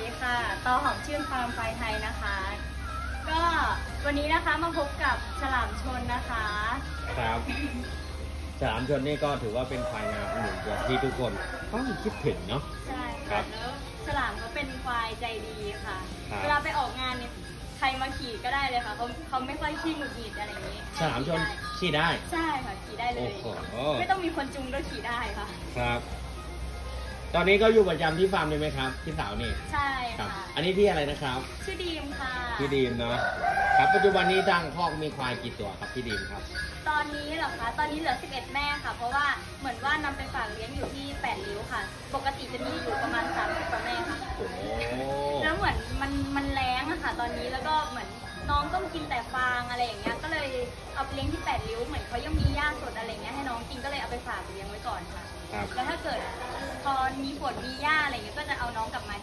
ดีค่ะต่อหอมชื่นฟาร์มไฟไทยนะคะ ก็วันนี้นะคะมาพบกับฉลามชนนะคะ ครับฉลามชนนี่ก็ถือว่าเป็นควายงามอีกหนึ่งตัวที่ทุกคนต้องคิดถึงเนาะ ใช่ครัค่ะบแล้วฉลามเขาเป็นควายใจดีค่ะ ครับ เวลาไปออกงานเนี่ยใครมาขี่ก็ได้เลยค่ะเขาเขาไม่ค่อยขี้หงุดหงิดอะไรอย่างนี้ฉลามชนได้ขี่ได้ ใช่ค่ะขี่ได้เลโอ้ย โห ไม่ต้องมีคนจุงก็ขี่ได้ค่ะ ครับ ตอนนี้ก็อยู่ประจำที่ฟาร์มเลยไหมครับพี่สาวนี่ใช่ครับ ค่ะอันนี้พี่อะไรนะครับชื่อดีมค่ะ พี่ดีมเนาะครับปัจจุบันนี้ทางคอกมีควายกี่ตัวครับพี่ดีมครับ ตอนนี้เหรอคะ ตอนนี้เหลือ 11 แม่ค่ะ เพราะว่าเหมือนว่านำไปฝากเลี้ยงอยู่ที่8ริ้วค่ะ ปกติจะมีอยู่ประมาณ30กว่าแม่ค่ะ โอ้แล้วเหมือนมันมันแรงอะค่ะ ตอนนี้แล้วก็เหมือนน้องต้องกินแต่ฟางอะไรอย่างเงี้ย ก็เลยเอาไปเลี้ยงที่8ริ้ว เหมือนเขายังมีหญ้าสดอะไรอย่างเงี้ยให้น้องกินก็เลยเอาไปฝากเลี้ยงไว้ก่อนค่ะ ครับ แล้วถ้าเกิด พอมีฝนมีหญ้าอะไรอย่างเงี้ยก็จะเอาน้องกลับมา